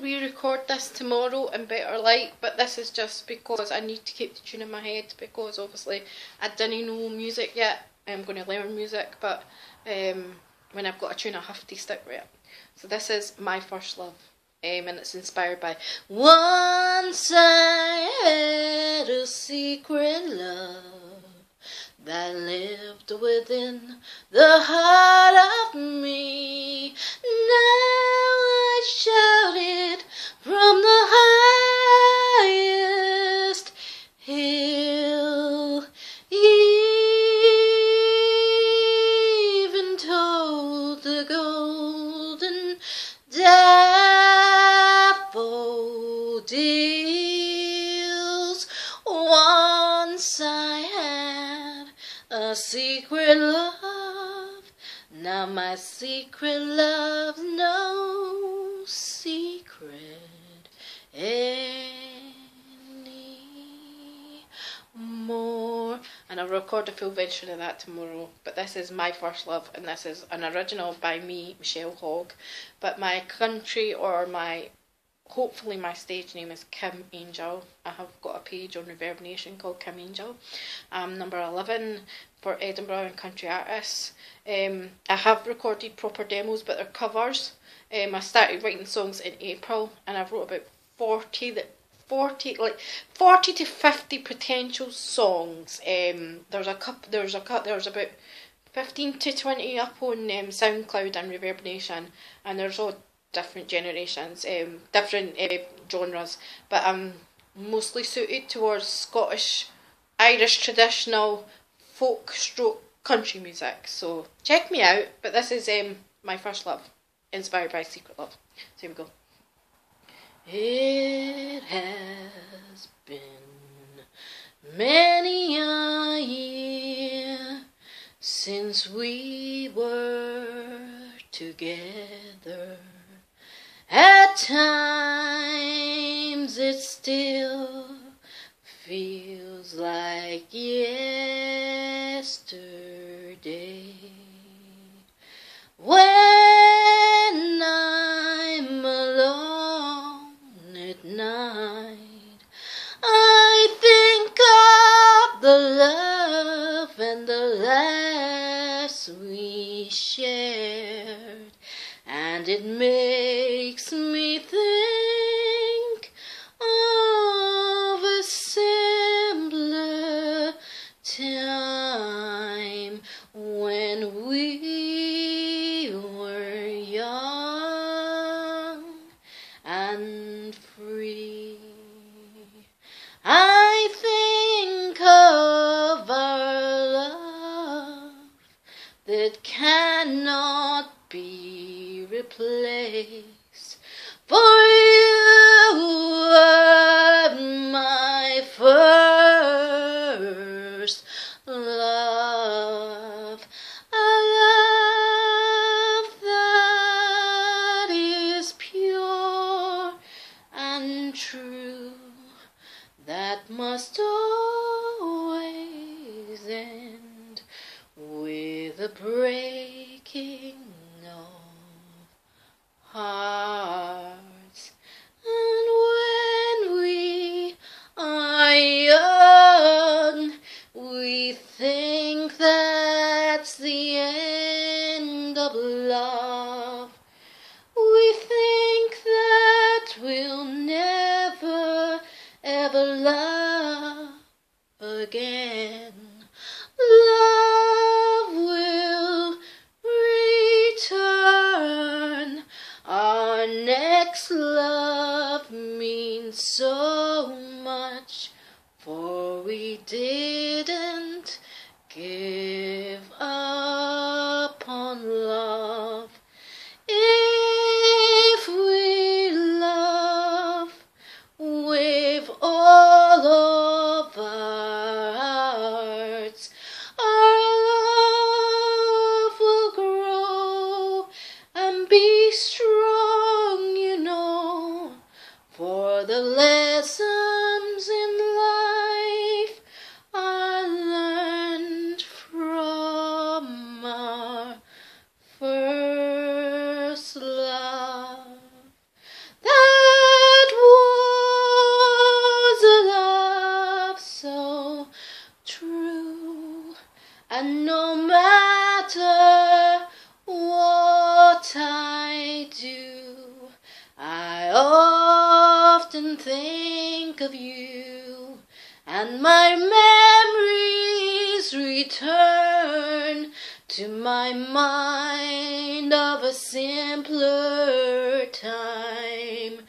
re-record this tomorrow in better light, but this is just because I need to keep the tune in my head because obviously I didn't know music yet. I'm going to learn music, but um, when I've got a tune I have to stick with it. So this is My First Love. Um, and it's inspired by Once I had a secret love that lived within the heart a secret love. Now my secret love's no secret anymore. And I'll record a full version of that tomorrow. But this is My First Love, and this is an original by me, Michelle Hogg. But my country or my hopefully my stage name is Kim Angel. I have got a page on Reverb Nation called Kim Angel. I'm number 11 for Edinburgh and country artists. Um, I have recorded proper demos, but they're covers. Um, I started writing songs in April, and I've wrote about 40 that 40 like 40 to 50 potential songs. Um, there's a couple. There's a couple. There's about 15 to 20 up on um, SoundCloud and Reverb Nation, and there's all different generations, um, different uh, genres, but I'm mostly suited towards Scottish, Irish traditional, folk stroke country music. So check me out. But this is um, my first love, inspired by Secret Love. So here we go. It has been many a year since we were together. At times it still feels like yesterday. When I'm alone at night, I think of the love and the laughs we shared, and it makes me think of a simpler time when we were young and free. For you are my first love. A love that is pure and true that must always end with a breaking of hearts. And when we are young, we think that's the end of love. We think that we'll never ever love again. Much, for we didn't give up matter what I do, I often think of you, and my memories return to my mind of a simpler time.